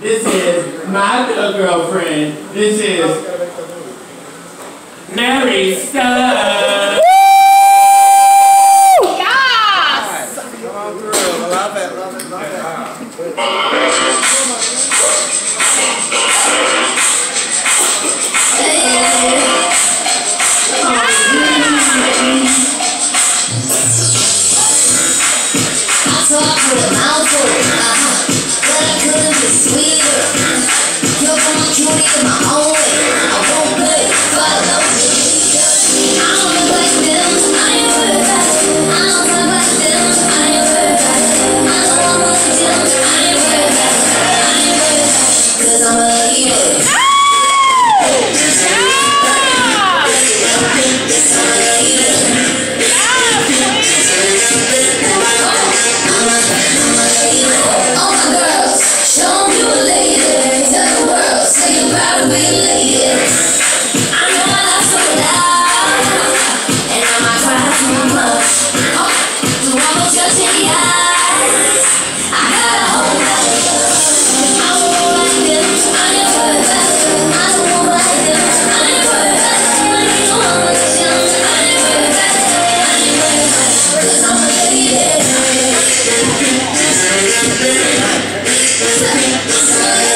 This is my girlfriend. This is Mari Stella.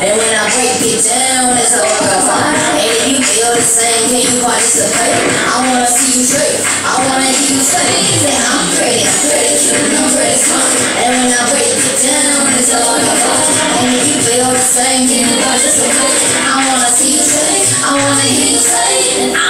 And when I break it down, it's all about fine. And if you feel the same, can you participate? I wanna see you trade. I wanna hear you say And I'm pretty, I'm crazy, I'm crazy, And when I break it down, it's all about fine. And if you feel the same, can you participate? I wanna see you trade. I wanna hear you say and I'm